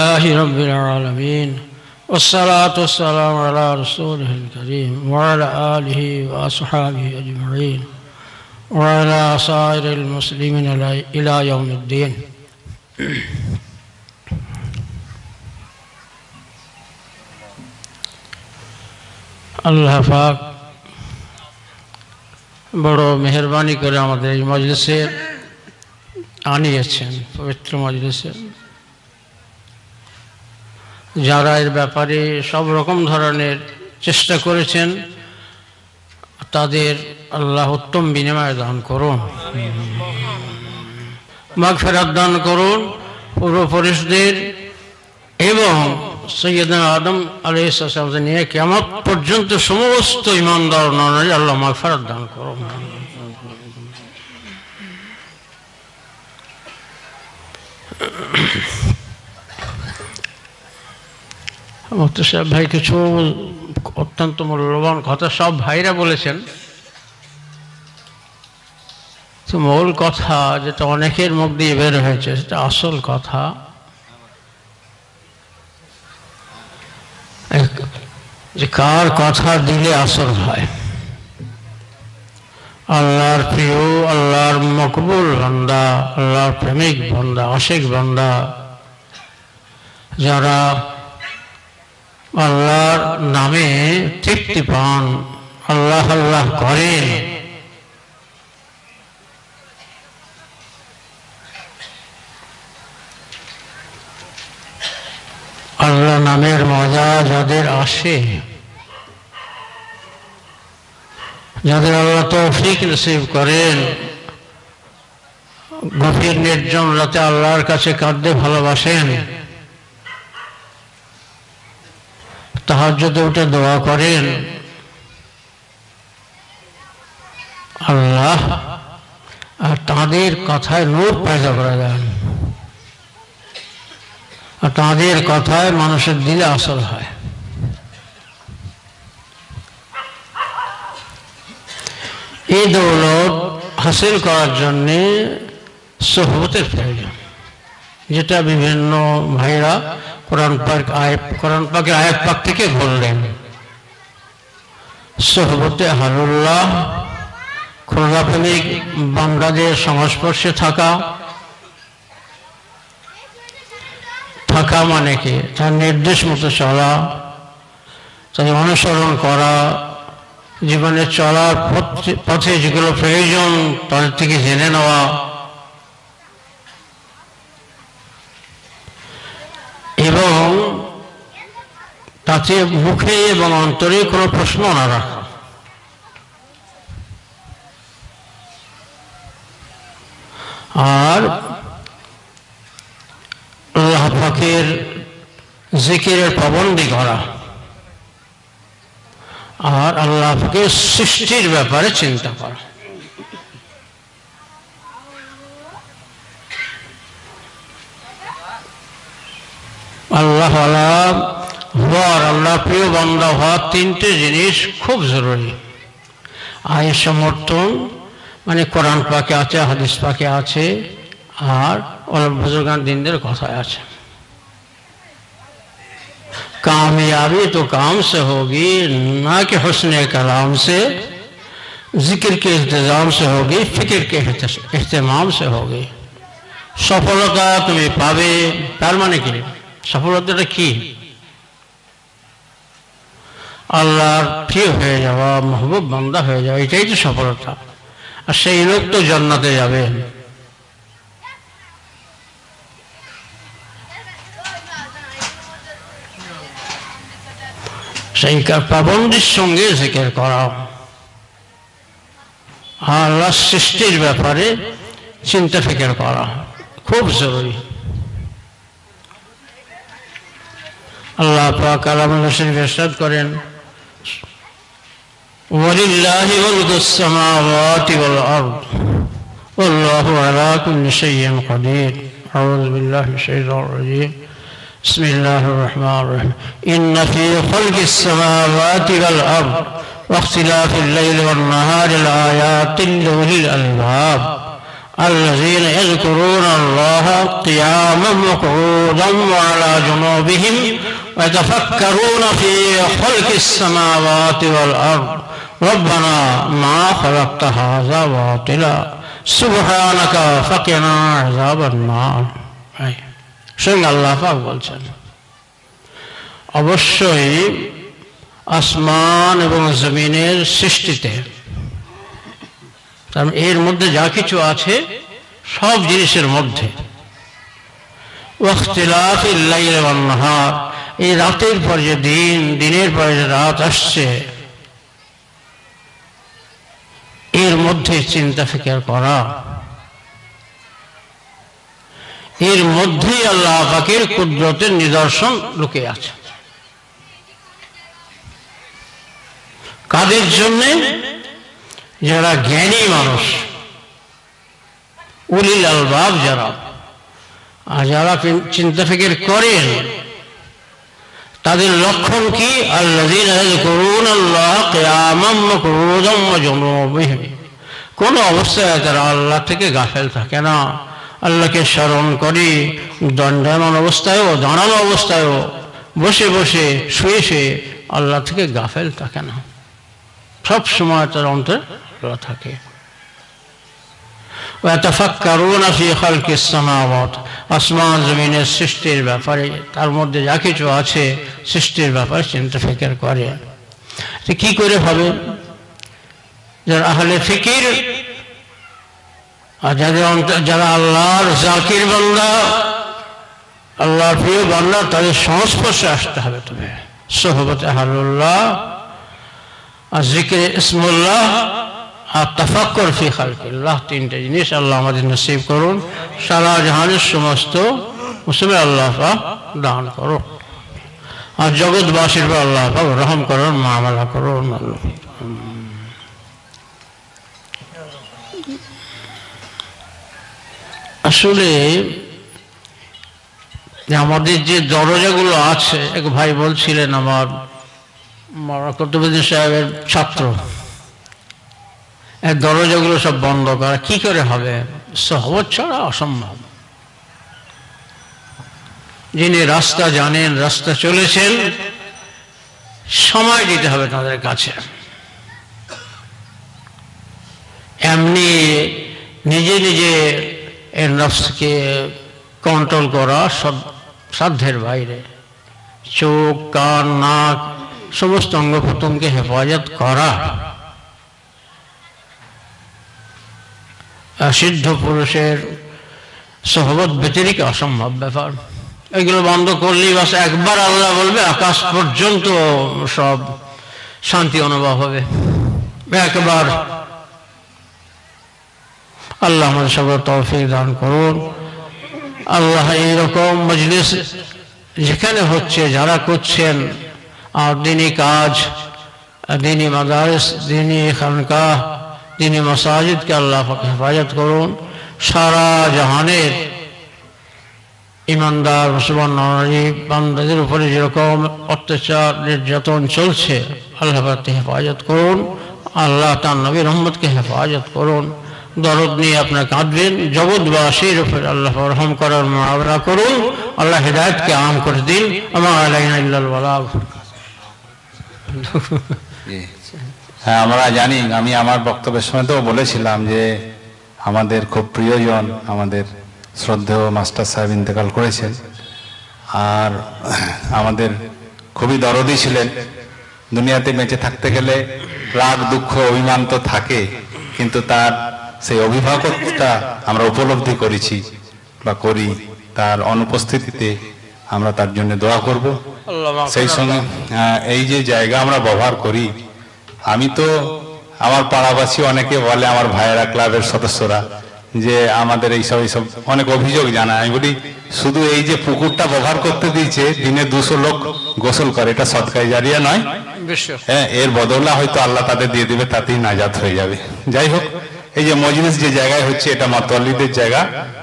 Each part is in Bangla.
لله رب العالمين والصلاة والسلام على رسوله الكريم وعلى آله وأصحابه أجمعين وعلى سائر المسلمين إلى يوم الدين আল্লাহ পাক বড় মেহরবানি করে আমাদের এই মজলিসে আনিয়েছেন পবিত্র মজলিসে যারা এর ব্যাপারে সব রকম ধরনের চেষ্টা করেছেন, তাদের আল্লাহ উত্তম বিনিময় দান করুন। মাঘ ফেরাত দান করুন পূর্বপুরুষদের এবং সৈয়দ আদম আলহ নিয়ে কেমন পর্যন্ত সমস্ত ইমানদার নয় আল্লাহ মাঘ দান করুন। মুক্তি সাহেব ভাই, কিছু অত্যন্ত মূল্যবান কথা সব ভাইরা বলেছেন। তো মূল কথা যেটা অনেকের মুখ দিয়ে বের হয়েছে, সেটা আসল কথা। যে কার কথা দিলে আসল হয়। আল্লাহর প্রিয়, আল্লাহর মকবুল বান্দা, আল্লাহর প্রেমিক বান্দা অশেক বান্দা, যারা আল্লাহর নামে তৃপ্তি পান আল্লাহ আল্লাহ করেন। আল্লাহ নামের মজা যাদের আসে, যাদের আল্লাহ তৌফিক রিসিভ করেন, গভীর নির্জন রাতে আল্লাহর কাছে কাঁদতে ভালোবাসেন। তাহাজ্জুদে উঠে দোয়া করেন আল্লাহ আর তাঁদের কথায় নূর পয়দা করে দেন আর তাঁদের কথায় মানুষের দিলে আসল হয় এই দৌলত হাসিল করার জন্যে সহবতের প্রয়োজন যেটা বিভিন্ন ভাইরা কোরআন পাক আয়াত, কোরআন পাকের আয়াত পাক থেকে বললেন। সহবতে হারুল্লাহ খোলাপ্রেমিক বাংলাদেশ সংস্পর্শে থাকা। থাকা মানে কি? তার নির্দেশ মতো চলা তাদের অনুসরণ করা, জীবনে চলার পথে যেগুলো প্রয়োজন, তাদের থেকে জেনে নেওয়া এবং তাতে মুখে এবং অন্তরে কোনো প্রশ্ন না রাখা। আর আল্লাহ পাকের জিকিরের পাবন্দি করা। আর আল্লাহ পাকের সৃষ্টির ব্যাপারে চিন্তা করা। আল্লাহ হওয়ার আল্লাহ প্রিয় বান্দা হওয়ার তিনটে জিনিস খুব জরুরি আয়ের সমর্থন মানে কোরআন পাকে আছে হাদিস পাকে আছে আর বুজুর্গান দিনদের কথায় আছে कामयाबी तो काम से होगी ना कि हुसन कलाम से जिक्र के इंतज़ाम से होगी फिक्र के अहतमाम से होगी সফলতা তুমি পাবে তার মানে কি সফলতাটা কি আল্লাহর প্রিয় হয়ে যাওয়া, মহবুব বান্দা হয়ে যাওয়া, এটাই তো সফলতা। আর সেই লোক তো জন্নাতে যাবে। সেই পাবন্দির সঙ্গে জিকের করা। আল্লাহ সৃষ্টির ব্যাপারে চিন্তা ফিকের করা। খুব জরুরি। আল্লাহ পাক আলাম ইরশাদ করেন। ولله ملك السماوات والأرض. والله على كل شيء قدير. أعوذ بالله من الشيطان الرجيم. بسم الله الرحمن الرحيم. إن في خلق السماوات والأرض واختلاف الليل والنهار الآيات لأولي الألباب. الذين يذكرون الله قياما وقعودا وعلى جنوبهم ويتفكرون في خلق السماوات والأرض ربنا ما خلقت هذا باطلا سبحانك فقنا عذاب النار স্বয়ং আল্লাহ পাক বলছেন অবশ্যই আসমান এবং জমিনের সৃষ্টিতে কারণ এর মধ্যে যা কিছু আছে সব জিনিসের মধ্যে এই রাতের পর যে দিন, দিনের পরে যে রাত আসছে, এর মধ্যে চিন্তা ফিকার করা। এর মধ্যেই আল্লাহ পাকের কুদরতের নিদর্শন লুকে আছে। কাদের জন্যে? যারা জ্ঞানী মানুষ, উলিল আলবাব যারা, আর যারা চিন্তা ফিকির করেন তাদের লক্ষণ কি? কোন অবস্থায় তারা আল্লাহ থেকে গাফেল থাকে না। আল্লাহকে স্মরণ করি দণ্ডায়মান অবস্থায়ও, দাঁড়ানো অবস্থায়ও বসে বসে, শুয়ে শুয়ে আল্লাহ থেকে গাফেল থাকে না। সব সময় তার অন্তর থাকে। আসমান জমিনের সৃষ্টির ব্যাপারে তার মধ্যে যা কিছু আছে সৃষ্টির ব্যাপারে চিন্তা ফিকির করে কি করে হবে যারা আহলে ফিকির আর যাদের যারা আল্লাহর জাকির বান্দা আল্লাহর প্রিয় বান্দা তাদের সংস্পর্শে আসতে হবে তবে সোহবত আহলুল্লাহ আর জিকির ইসমুল্লাহ আর তাফাক্কর ফি খালকিল্লাহ, তিনটে জিনিস আল্লাহ আমাদের নসিব করুন। সারা জাহানের সমস্ত মুসলিম আল্লাহ পাক দান করুন। আর জগৎবাসীর পর আল্লাহ পাক রহম করুন, মামলা করুন। আসলে আমাদের যে দরজাগুলো আছে, এক ভাই বলছিলেন আমার কর্তব্যদিন সাহেবের ছাত্র। দরজাগুলো সব বন্ধ করা। কি করে হবে? সহবত ছাড়া অসম্ভব। যিনি রাস্তা জানেন, রাস্তা চলেছেন, সময় দিতে হবে তাদের কাছে। এমনি নিজে নিজে এর নফসকে কন্ট্রোল করা সব সাধ্যের বাইরে। চোখ, কান, নাক, সমস্ত অঙ্গ প্রত্যঙ্গকে হেফাজত করা। সিদ্ধ পুরুষের সহবত ব্যতিরিক অসম্ভব ব্যাপার। এগুলো বন্ধ করলেই বাস একবার আল্লাহ বলবে, আকাশ পর্যন্ত সব শান্তি অনুভব হবে। একবার আল্লাহ আমাদের সব তৌফিক দান করুন। আল্লাহ এইরকম মজলিস যেখানে হচ্ছে, যারা করছেন, আর দিনই কাজ দিনই মাদারিস দিনই খানকাহ তিনি মসাজিদকে আল্লাহ হেফাজত করুন। সারা জাহানের ইমানদার, মুসলমান বান্দাদের উপরে যেরকম অত্যাচার, নির্যাতন চলছে, আল্লাহ হেফাজত করুন। আল্লাহ তার নবী রহমদকে হেফাজত করুন। দরদ নিয়ে আপনার কাঁদবেন। জগৎবাসীর উপরে আল্লাহ রহম করার মহাবরা করুন। আল্লাহ হেদায়তকে আম করে দিন। আমার আল্লাহ হ্যাঁ আমরা জানি আমি আমার বক্তব্যের সময় তো বলেছিলাম যে আমাদের খুব প্রিয়জন আমাদের শ্রদ্ধেয় মাস্টার সাহেব ইন্তেকাল করেছেন। আর আমাদের খুবই দরদি ছিলেন। দুনিয়াতে বেঁচে থাকতে গেলে রাগ দুঃখ অভিমান তো থাকে কিন্তু তার সেই অভিভাবকটা আমরা উপলব্ধি করেছি বা করি। তার অনুপস্থিতিতে আমরা তার জন্য দোয়া করব। সেই সঙ্গে এই যে জায়গা আমরা ব্যবহার করি আমি তো আমার পাড়াবাসী অনেকে বলে আমার ভাইয়েরা ক্লাবের সদস্যরা যে আমাদের এইসব এইসব অনেক অভিযোগ জানায়। আমি বলি শুধু এই যে পুকুরটা ব্যবহার করতে দিয়েছে দিনে দুশো লোক গোসল করে এটা সৎকায় জারিয়া নয়। হ্যাঁ এর বদলা হয়তো আল্লাহ তাদের দিয়ে দিবে তাতেই নাজাত হয়ে যাবে। যাই হোক এই যে মজলিস যে জায়গায় হচ্ছে এটা মাতোয়াল্লিদের জায়গা।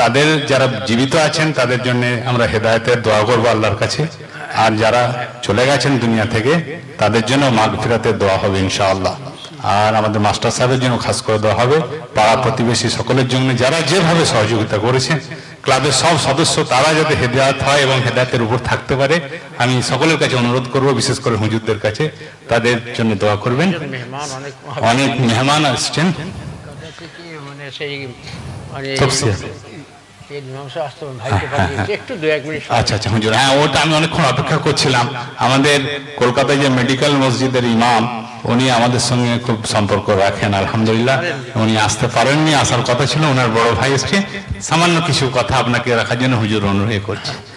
তাদের যারা জীবিত আছেন তাদের জন্য আমরা হেদায়তের দোয়া করব আল্লাহর কাছে। আর যারা চলে গেছেন দুনিয়া থেকে তাদের জন্য মাঘ ফিরাতে দোয়া হবে ইনশাআল্লাহ। আর আমাদের মাস্টার সাহেবের জন্য খাস করে দেওয়া হবে পাড়া প্রতিবেশী সকলের জন্য যারা যেভাবে সহযোগিতা করেছেন ক্লাবের সব সদস্য তারা যাতে হেদায়ত হয় এবং হেদায়তের উপর থাকতে পারে আমি সকলের কাছে অনুরোধ করব বিশেষ করে হুজুরদের কাছে তাদের জন্য দোয়া করবেন। অনেক মেহমান আসছেন। সেই আচ্ছা আচ্ছা হ্যাঁ অনেকক্ষণ অপেক্ষা করছিলাম। আমাদের কলকাতায় যে মেডিকেল মসজিদের ইমাম, উনি আমাদের সঙ্গে খুব সম্পর্ক রাখেন, আলহামদুলিল্লাহ। উনি আসতে পারেননি, আসার কথা ছিল ওনার বড় ভাই এসছে। সামান্য কিছু কথা আপনাকে রাখার জন্য হুজুর অনুরোধ করছি।